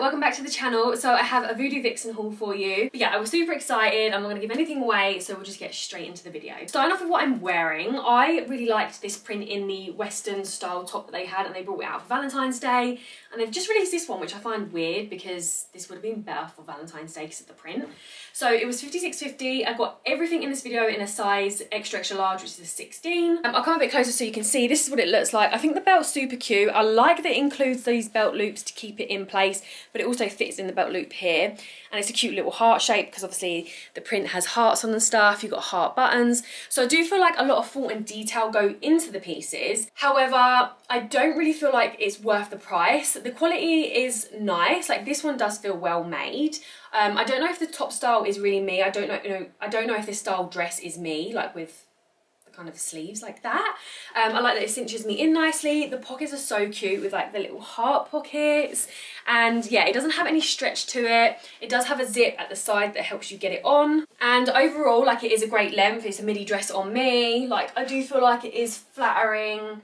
welcome back to the channel. So I have a Voodoo Vixen haul for you. But yeah, I was super excited. I'm not gonna give anything away, so we'll just get straight into the video. Starting off with what I'm wearing, I really liked this print in the Western style top that they had and they brought it out for Valentine's Day. And they've just released this one, which I find weird because this would have been better for Valentine's Day because of the print. So it was 56.50. I got everything in this video in a size extra extra large, which is a 16. Um, I'll come a bit closer so you can see. This is what it looks like. I think the belt's super cute. I like that it includes these belt loops to keep it in place, but it also fits in the belt loop here. And it's a cute little heart shape because obviously the print has hearts on and stuff. You've got heart buttons. So I do feel like a lot of thought and detail go into the pieces. However, I don't really feel like it's worth the price. The quality is nice. Like this one does feel well made. Um, I don't know if the top style is really me. I don't know, you know, I don't know if this style dress is me, like with the kind of sleeves like that. Um, I like that it cinches me in nicely. The pockets are so cute with like the little heart pockets. And yeah, it doesn't have any stretch to it. It does have a zip at the side that helps you get it on. And overall, like it is a great length. It's a midi dress on me. Like I do feel like it is flattering.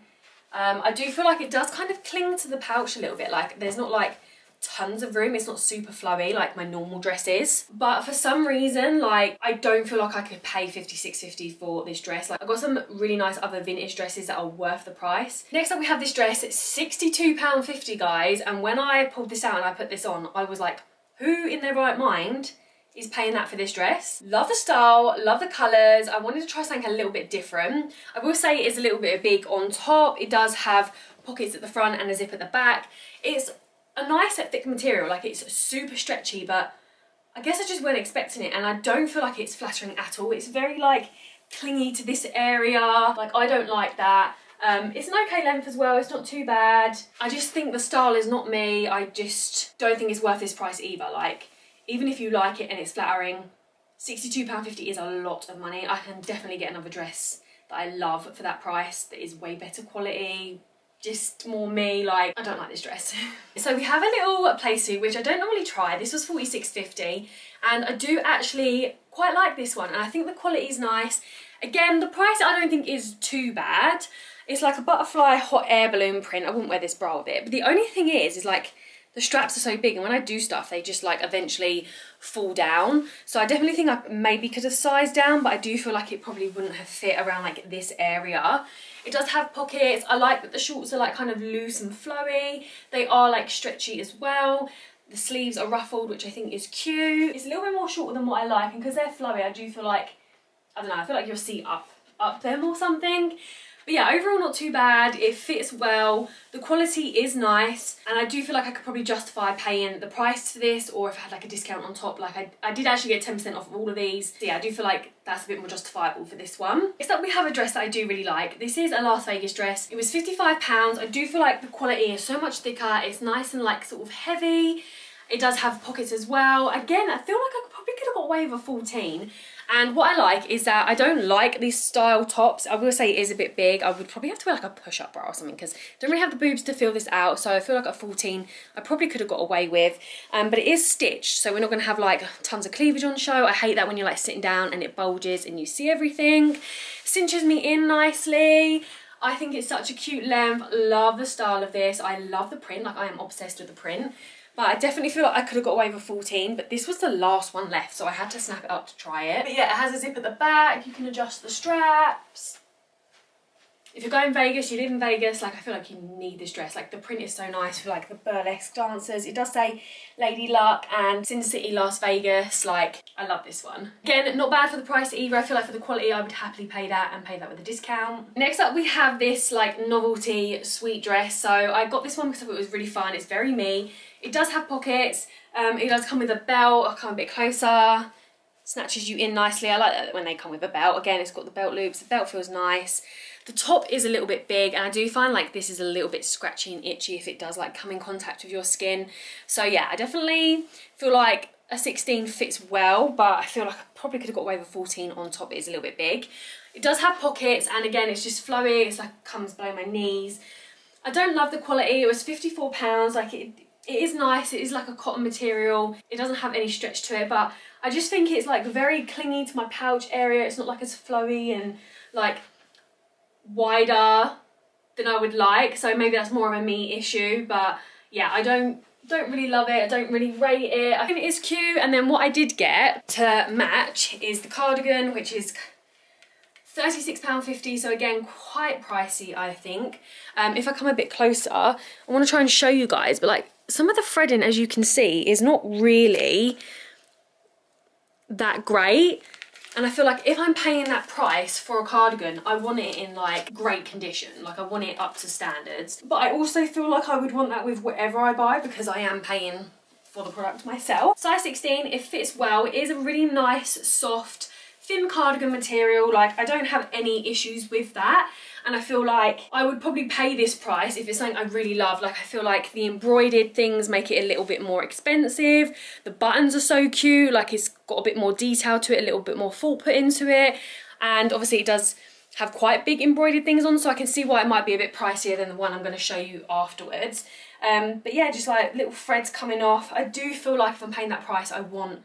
Um, I do feel like it does kind of cling to the pouch a little bit. Like there's not like tons of room. It's not super flowy like my normal dresses. But for some reason, like I don't feel like I could pay 56.50 for this dress. Like I've got some really nice other vintage dresses that are worth the price. Next up we have this dress. It's £62.50 guys. And when I pulled this out and I put this on, I was like, who in their right mind is paying that for this dress. Love the style, love the colours. I wanted to try something a little bit different. I will say it is a little bit big on top. It does have pockets at the front and a zip at the back. It's a nice thick material, like it's super stretchy, but I guess I just weren't expecting it and I don't feel like it's flattering at all. It's very like clingy to this area, like I don't like that. Um, it's an okay length as well, it's not too bad. I just think the style is not me, I just don't think it's worth this price either. Like, even if you like it and it's flattering, £62.50 is a lot of money. I can definitely get another dress that I love for that price that is way better quality, just more me, like, I don't like this dress. so we have a little play suit, which I don't normally try. This was 46.50, and I do actually quite like this one, and I think the quality is nice. Again, the price I don't think is too bad. It's like a butterfly hot air balloon print. I wouldn't wear this bra with it. But the only thing is, is like, the straps are so big and when I do stuff they just like eventually fall down. So I definitely think I maybe could have sized down but I do feel like it probably wouldn't have fit around like this area. It does have pockets. I like that the shorts are like kind of loose and flowy. They are like stretchy as well. The sleeves are ruffled which I think is cute. It's a little bit more shorter than what I like and because they're flowy I do feel like I don't know I feel like you'll see up up them or something but yeah, overall not too bad. It fits well. The quality is nice. And I do feel like I could probably justify paying the price for this or if I had like a discount on top. Like I, I did actually get 10% off of all of these. So yeah, I do feel like that's a bit more justifiable for this one. Next up we have a dress that I do really like. This is a Las Vegas dress. It was £55. I do feel like the quality is so much thicker. It's nice and like sort of heavy. It does have pockets as well. Again, I feel like I probably could have got away with a 14. And what I like is that I don't like these style tops. I will say it is a bit big. I would probably have to wear like a push-up bra or something because I don't really have the boobs to fill this out. So I feel like a 14 I probably could have got away with. Um, but it is stitched, so we're not going to have like tons of cleavage on show. I hate that when you're like sitting down and it bulges and you see everything. Cinches me in nicely. I think it's such a cute length. Love the style of this. I love the print. Like I am obsessed with the print. But I definitely feel like I could have got away with 14, but this was the last one left, so I had to snap it up to try it. But yeah, it has a zip at the back, you can adjust the straps. If you're going Vegas, you live in Vegas, like I feel like you need this dress. Like the print is so nice for like the burlesque dancers. It does say Lady Luck and Sin City Las Vegas. Like I love this one. Again, not bad for the price either. I feel like for the quality, I would happily pay that and pay that with a discount. Next up, we have this like novelty sweet dress. So I got this one because I thought it was really fun. It's very me. It does have pockets. Um, it does come with a belt. I'll come a bit closer snatches you in nicely. I like that when they come with a belt. Again, it's got the belt loops. The belt feels nice. The top is a little bit big and I do find like this is a little bit scratchy and itchy if it does like come in contact with your skin. So yeah, I definitely feel like a 16 fits well, but I feel like I probably could have got away with a 14 on top. It is a little bit big. It does have pockets and again, it's just flowy. It's like comes below my knees. I don't love the quality. It was 54 pounds. Like it, it is nice. It is like a cotton material. It doesn't have any stretch to it, but I just think it's like very clingy to my pouch area. It's not like as flowy and like wider than I would like. So maybe that's more of a me issue. But yeah, I don't don't really love it, I don't really rate it. I think it is cute. And then what I did get to match is the cardigan, which is £36.50, so again, quite pricey, I think. Um, if I come a bit closer, I want to try and show you guys, but like some of the threading, as you can see, is not really that great. And I feel like if I'm paying that price for a cardigan, I want it in like great condition. Like I want it up to standards. But I also feel like I would want that with whatever I buy because I am paying for the product myself. Size 16, it fits well. It is a really nice, soft, thin cardigan material. Like I don't have any issues with that and I feel like I would probably pay this price if it's something I really love. Like I feel like the embroidered things make it a little bit more expensive. The buttons are so cute, like it's got a bit more detail to it, a little bit more thought put into it. And obviously it does have quite big embroidered things on so I can see why it might be a bit pricier than the one I'm going to show you afterwards. Um, but yeah, just like little threads coming off. I do feel like if I'm paying that price, I want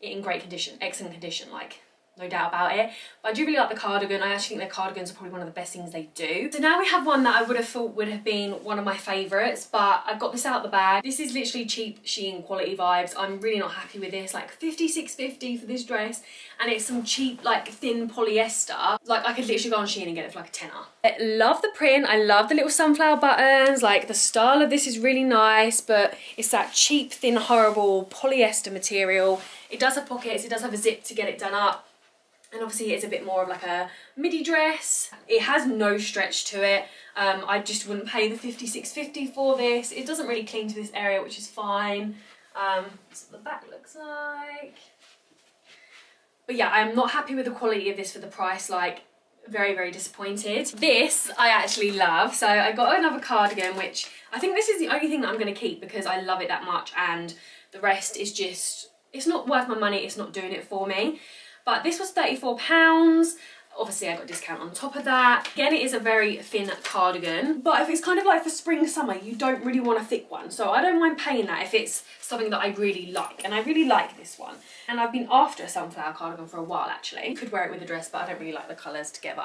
it in great condition, excellent condition. Like no doubt about it. But I do really like the cardigan. I actually think their cardigans are probably one of the best things they do. So now we have one that I would have thought would have been one of my favourites, but I've got this out the bag. This is literally cheap Shein quality vibes. I'm really not happy with this. Like 56.50 for this dress, and it's some cheap, like thin polyester. Like I could literally go on Shein and get it for like a tenner. I love the print. I love the little sunflower buttons. Like the style of this is really nice, but it's that cheap, thin, horrible polyester material. It does have pockets. It does have a zip to get it done up and obviously it's a bit more of like a midi dress. It has no stretch to it. Um, I just wouldn't pay the 56.50 for this. It doesn't really cling to this area, which is fine. Um, that's what the back looks like. But yeah, I'm not happy with the quality of this for the price, like very, very disappointed. This I actually love. So I got another cardigan, which I think this is the only thing that I'm gonna keep because I love it that much and the rest is just, it's not worth my money, it's not doing it for me. But this was £34. Obviously I got a discount on top of that. Again, it is a very thin cardigan. But if it's kind of like for spring, summer, you don't really want a thick one. So I don't mind paying that if it's something that I really like. And I really like this one. And I've been after a sunflower cardigan for a while actually. Could wear it with a dress, but I don't really like the colours together.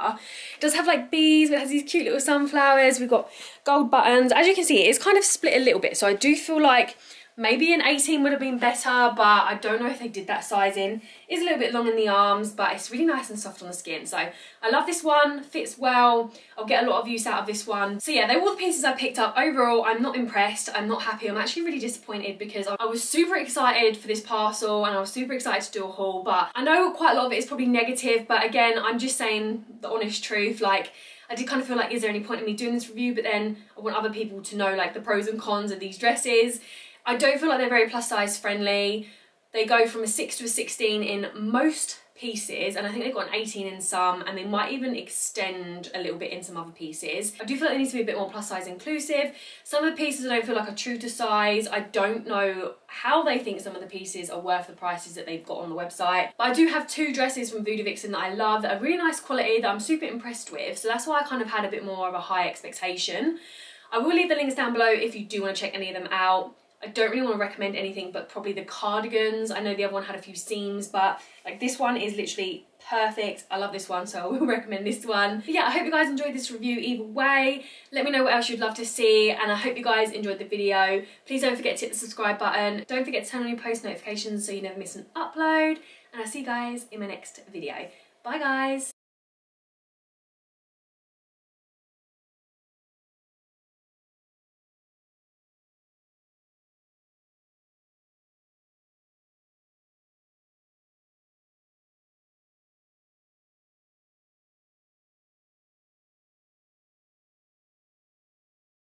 It does have like bees, but it has these cute little sunflowers. We've got gold buttons. As you can see, it's kind of split a little bit. So I do feel like Maybe an 18 would have been better, but I don't know if they did that sizing. It's a little bit long in the arms, but it's really nice and soft on the skin. So I love this one, fits well. I'll get a lot of use out of this one. So yeah, they were all the pieces I picked up. Overall, I'm not impressed. I'm not happy. I'm actually really disappointed because I was super excited for this parcel and I was super excited to do a haul, but I know quite a lot of it is probably negative, but again, I'm just saying the honest truth. Like, I did kind of feel like, is there any point in me doing this review? But then I want other people to know like the pros and cons of these dresses. I don't feel like they're very plus size friendly. They go from a 6 to a 16 in most pieces and I think they've got an 18 in some and they might even extend a little bit in some other pieces. I do feel like they need to be a bit more plus size inclusive. Some of the pieces I don't feel like are true to size. I don't know how they think some of the pieces are worth the prices that they've got on the website. But I do have two dresses from Voodoo Vixen that I love that are really nice quality that I'm super impressed with. So that's why I kind of had a bit more of a high expectation. I will leave the links down below if you do want to check any of them out. I don't really want to recommend anything but probably the cardigans. I know the other one had a few seams, but like this one is literally perfect. I love this one, so I will recommend this one. But yeah, I hope you guys enjoyed this review either way. Let me know what else you'd love to see, and I hope you guys enjoyed the video. Please don't forget to hit the subscribe button. Don't forget to turn on your post notifications so you never miss an upload, and I'll see you guys in my next video. Bye guys!